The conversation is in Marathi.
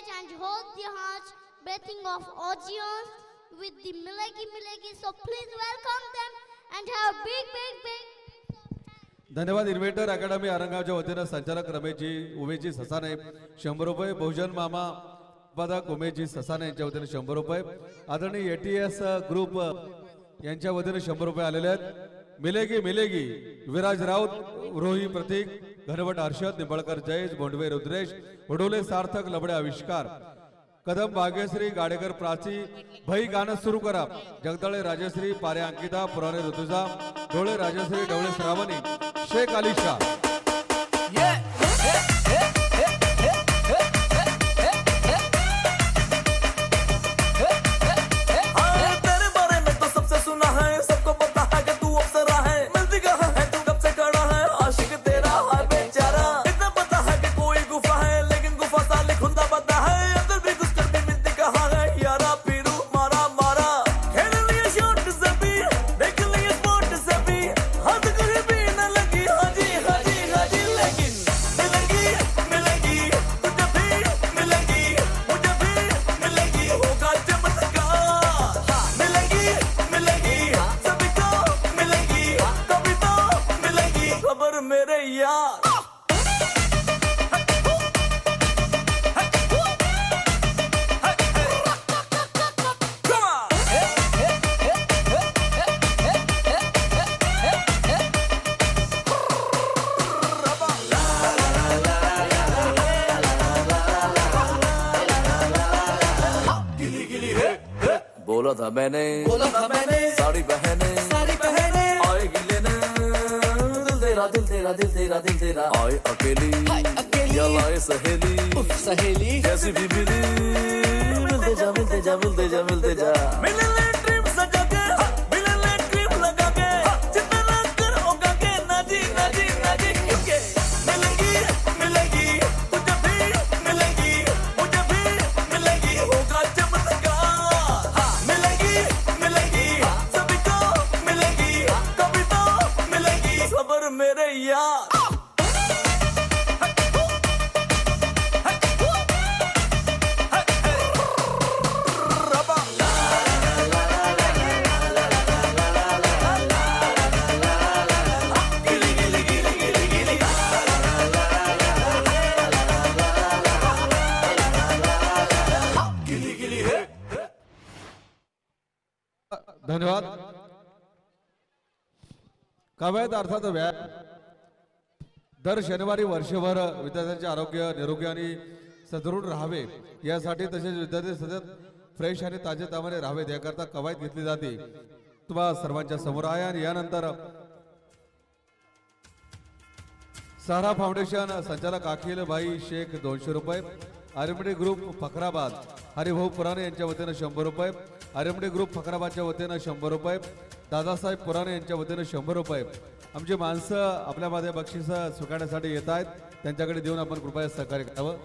and hold the hearts breathing of audience with the Milagi Milagi. So please welcome them and have a big, big, big. धन्यवाद इन्व्हेटर अकॅडमी औरंगाबादच्या वतीनं संचालक रमेशजी उमेशजी ससाने शंभर रुपये बहुजन मामा पदक उमेशजी ससाने यांच्या वतीनं शंभर रुपये आदरणीय एटीएस ग्रुप यांच्या वतीनं शंभर रुपये आलेले आहेत मिलेगी मिलेगी विराज राऊत रोही प्रतीक घनवट हर्षद निंबळकर जयेश भोंडवे रुद्रेश वडोले सार्थक लबडे आविष्कार. कदम भाग्यश्री गाडेकर प्राची भई गाणं सुरू करा. जगदळे राजश्री पारे अंकिता पुराणे ऋतुजा. डोळे राजश्री डवळे श्रावणी. शेख अली मेरे यार। बोला था मैंने बोला था मैंने। साड़ी पहने। तेरा दिल तेरा। आए अकेली। अकेली। या लाए सहेली। सहेली। जैसी भी मिली। मिलते जा मिलते जा मिलते जा मिलते जा। मिलने ड्रीम सजा धन्यवाद. कवायत अर्थात व्यायाम दर शनिवारी वर्षभर विद्यार्थ्यांचे आरोग्य निरोगी आणि सदृढ राहावे. यासाठी तसेच विद्यार्थी सतत फ्रेश आणि ताजेतामाने राहावेत याकरता कवायत घेतली जाते. तुम्हा सर्वांच्या समोर आहे आणि यानंतर सारा फाउंडेशन संचालक अखिल भाई शेख दोनशे रुपये आर्यमडे ग्रुप फखराबाद हरिभाऊ पुराणे यांच्या वतीनं शंभर रुपये आरमडे ग्रुप फकराबादच्या वतीनं शंभर रुपये दादासाहेब पुराणे यांच्या वतीनं शंभर रुपये. आमची माणसं आपल्यामध्ये बक्षिसं स्वीकारण्यासाठी येत आहेत. त्यांच्याकडे देऊन आपण कृपया सहकार्य करावं.